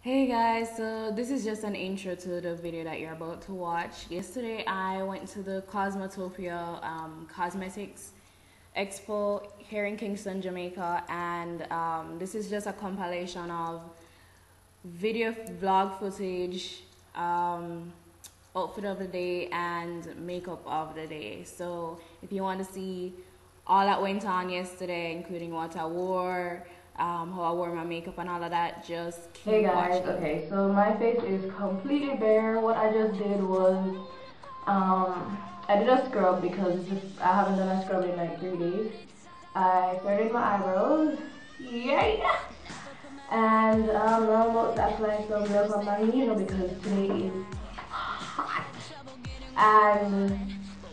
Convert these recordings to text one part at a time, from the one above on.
Hey guys, so this is just an intro to the video that you're about to watch. Yesterday I went to the Cosmotopia um, Cosmetics Expo here in Kingston, Jamaica, and um, this is just a compilation of video vlog footage, um, outfit of the day, and makeup of the day. So if you want to see all that went on yesterday, including what I wore, um, how I wore my makeup and all of that. Just keep Hey guys, watching. okay, so my face is completely bare. What I just did was, um, I did a scrub because just, I haven't done a scrub in like three days. I started my eyebrows, yeah, and um, now I'm about to apply some on my needle because today is hot, and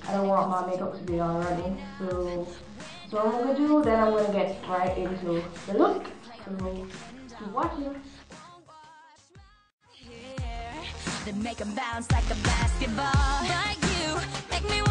I don't want my makeup to be all runny, so so what I'm gonna do, then I'm gonna get right into the look. So keep watching. Then make 'em bounce like a basketball. Like you, make me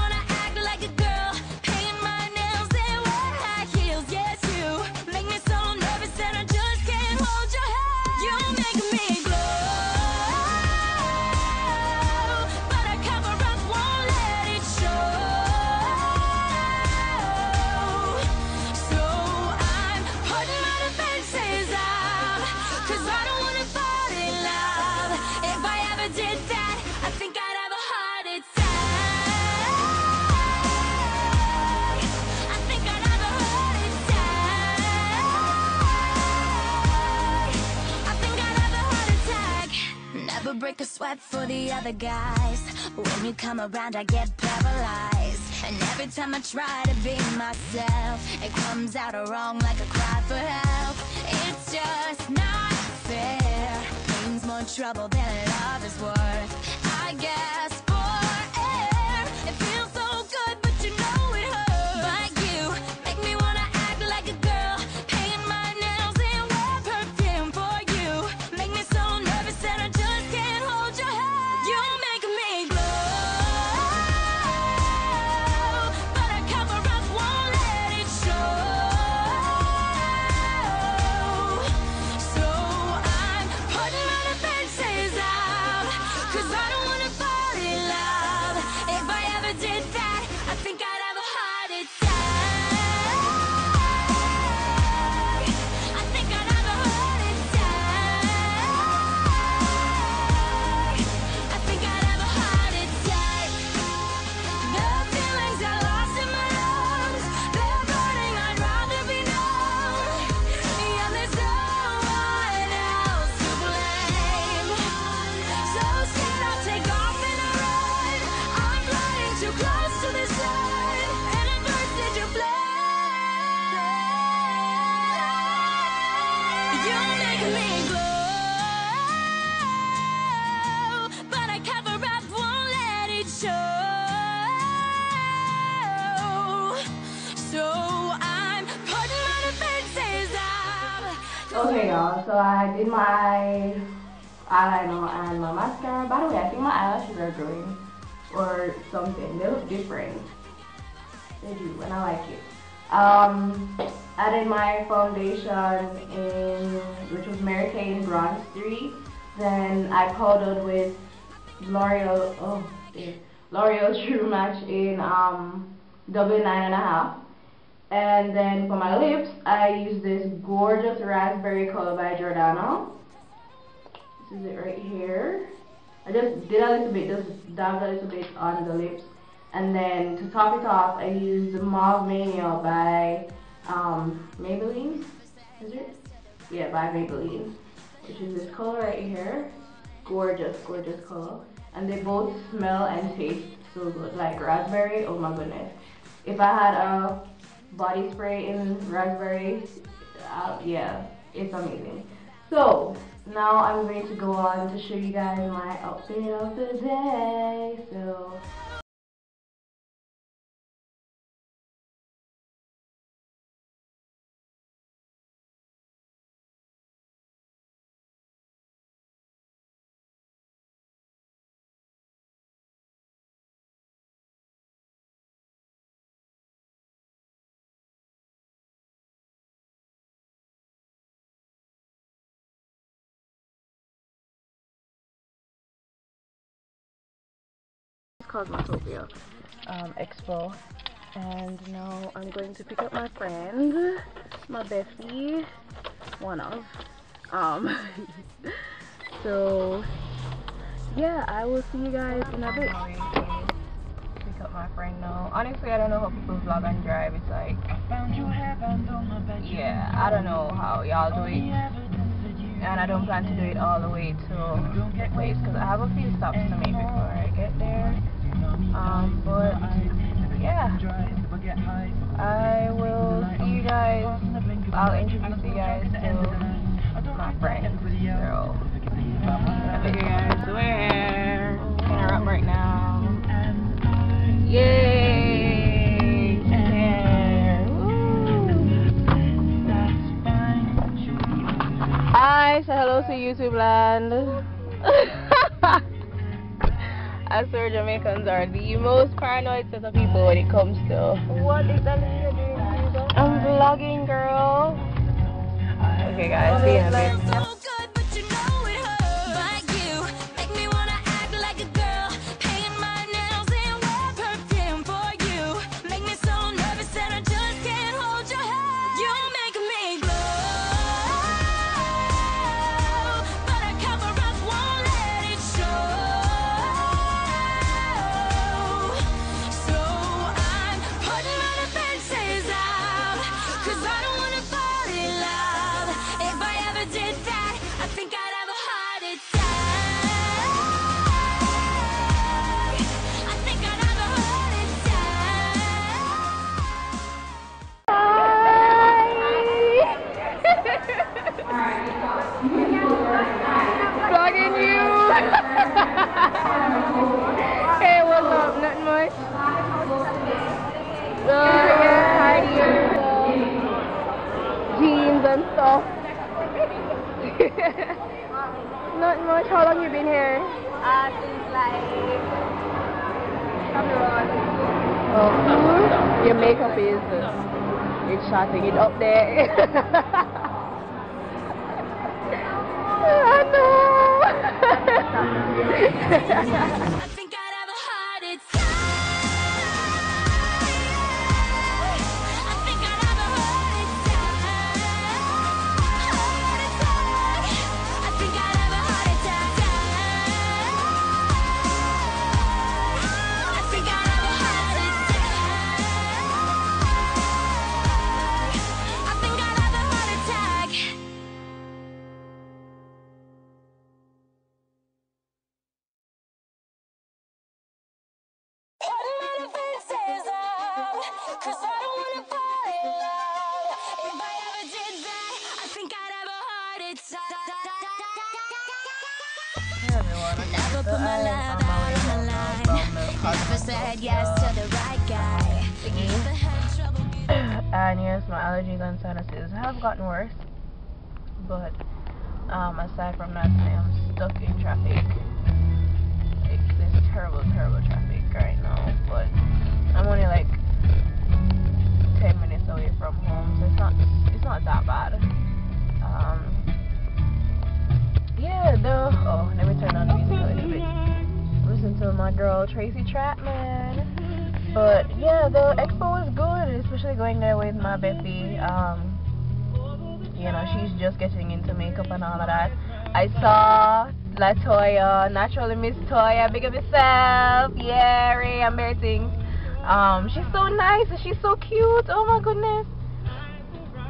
Never break a sweat for the other guys. When you come around, I get paralyzed. And every time I try to be myself, it comes out wrong like a cry for help. It's just not fair. Pain's more trouble than love is worth. I guess Okay, y'all. So I did my eyeliner and my mascara. By the way, I think my eyelashes are growing or something. They look different. They do, and I like it. Um, I did my foundation in which was Mary Kay in Bronze 3. Then I powdered with L'Oreal. Oh, dear. L'Oreal True Match in um double nine and a half. And then for my lips, I use this gorgeous raspberry color by Jordana. This is it right here. I just did a little bit, just dabbed a little bit on the lips. And then to top it off, I used Mauve Mania by um, Maybelline. Is it? Yeah, by Maybelline. Which is this color right here. Gorgeous, gorgeous color. And they both smell and taste so good. Like raspberry, oh my goodness. If I had a body spray in raspberry, uh, yeah, it's amazing. So now I'm going to go on to show you guys my outfit of the day. So Cosmotopia um, Expo. And now I'm going to pick up my friend, my bestie, one of. Um, so yeah, I will see you guys in a bit. Pick up my friend now. Honestly, I don't know how people vlog and drive. It's like, yeah, I don't know how y'all do it. And I don't plan to do it all the way to the place because I have a few stops to make before I get there. Um, but yeah, I will see you guys. I'll introduce you guys to my friends. So, you guys where. Interrupt right now. Yay! Hi, say hello to YouTube land. I swear Jamaicans are the most paranoid set of people when it comes to what exactly are you doing? I'm vlogging girl. Okay guys, see you Not much. How long you been here? Uh, since like Cameroon. Oh, your makeup is uh, it's shotting it up there. I know. Put my love on the line. Never said yes to the right guy. And yes, my allergies and sinuses have gotten worse. But um, aside from that, I am stuck in traffic. It's this terrible, terrible traffic going there with my Bessie. Um, you know, she's just getting into makeup and all of that. I saw Latoya, naturally Miss Toya, big of yourself. Yeah, Ray, I'm things. Um, she's so nice she's so cute. Oh my goodness.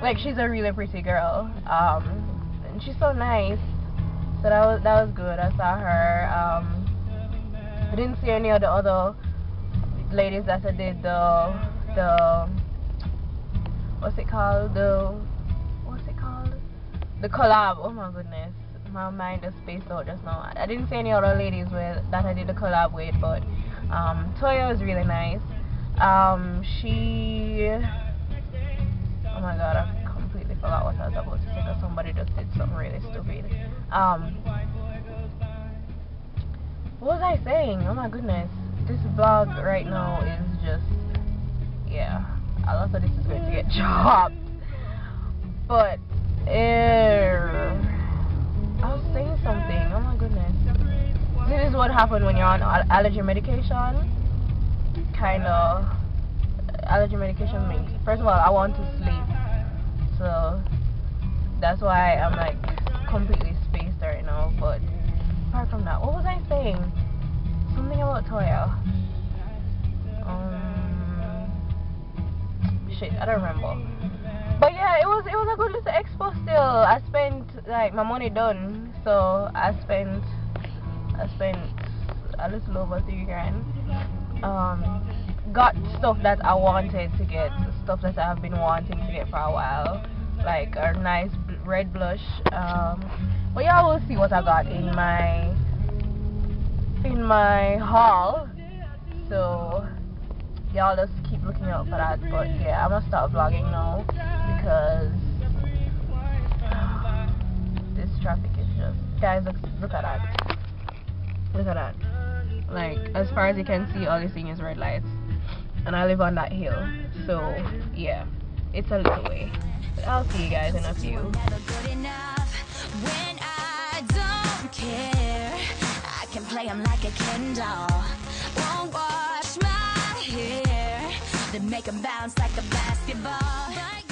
Like she's a really pretty girl. Um, and she's so nice. So that was that was good. I saw her. Um, I didn't see any of the other ladies that I did the the what's it called the what's it called the collab. Oh my goodness, my mind is spaced out just now. I didn't see any other ladies with that I did a collab with, but um, Toya was really nice. Um, she oh my god, I completely forgot what I was about to say because somebody just did something really stupid. Um, what was I saying? Oh my goodness. This vlog right now is just, yeah. Lot of this is going to get chopped. But, er, I was saying something. Oh my goodness. This is what happened when you're on allergy medication. Kind of allergy medication means. First of all, I want to sleep, so that's why I'm like completely spaced right now. But apart from that, what was I saying? Something about Toya. Shit, I don't remember. But yeah, it was it was a good little expo still. I spent like my money done, so I spent I spent a little over three grand. Um, got stuff that I wanted to get, stuff that I've been wanting to get for a while, like a nice red blush. Um, but yeah, we'll see what I got in my in my haul. So y'all just keep looking out for that. But yeah, I'm gonna start vlogging now because this traffic is just guys look look at that. Look at that. Like as far as you can see all you're seeing is red lights. And I live on that hill. So yeah. It's a little way. But I'll see you guys in a few. play them like a Ken doll. My make them bounce like a basketball.